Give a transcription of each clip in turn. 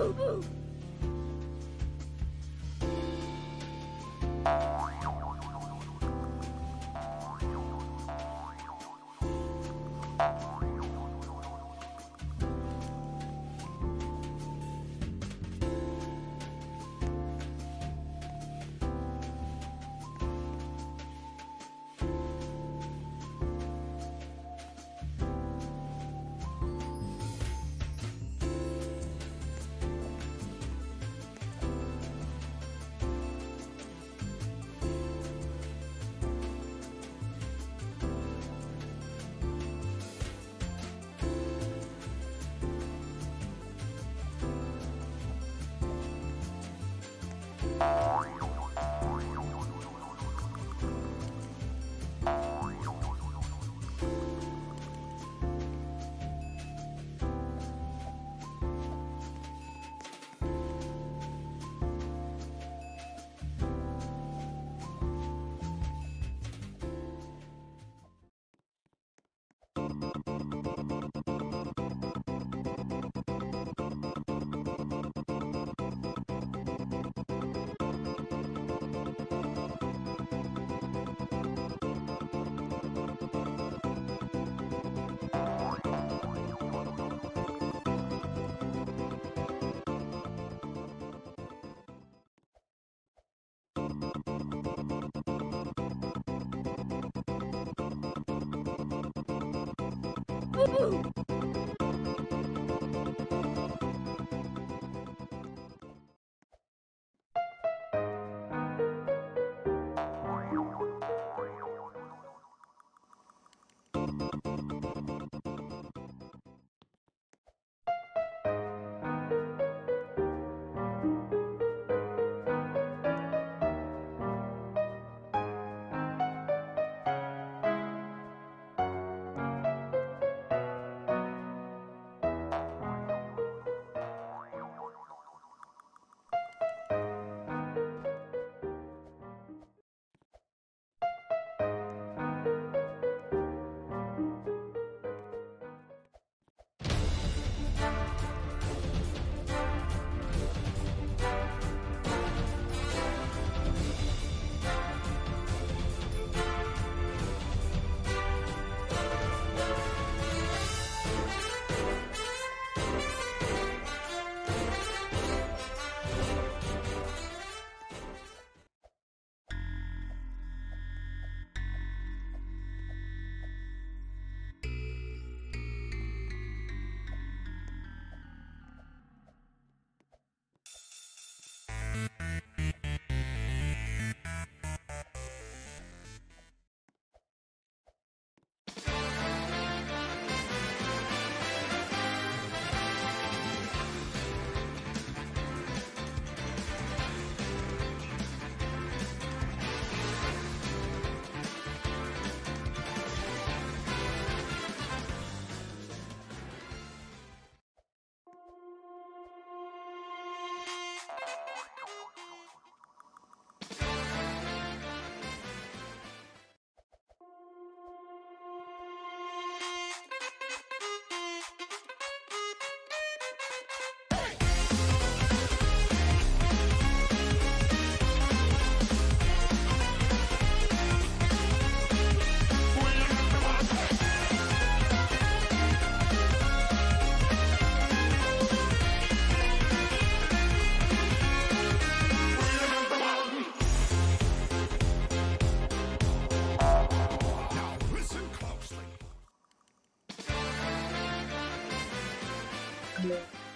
boo, boo. Woo! Yeah.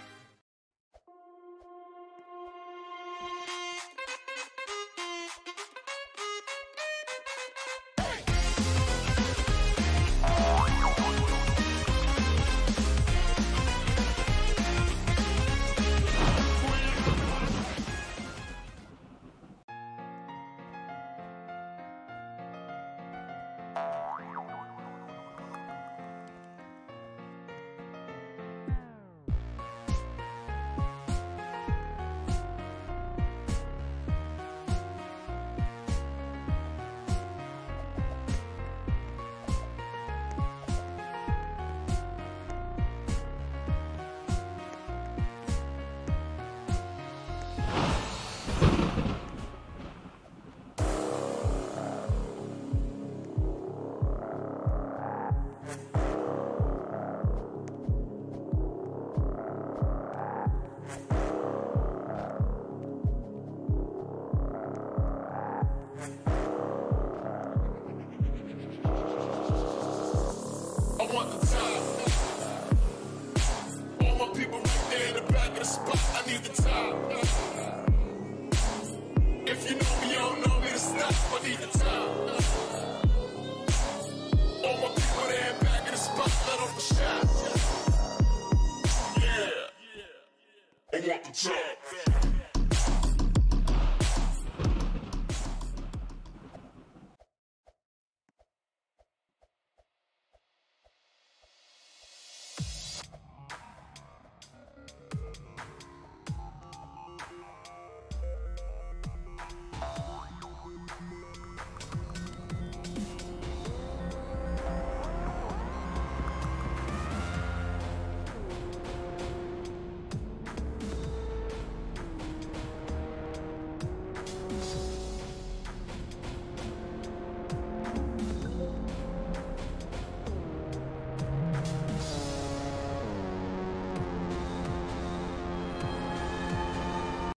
check.